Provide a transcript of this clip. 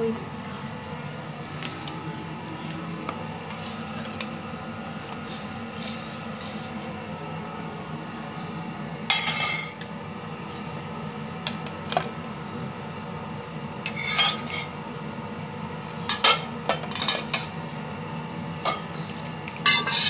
こいい。you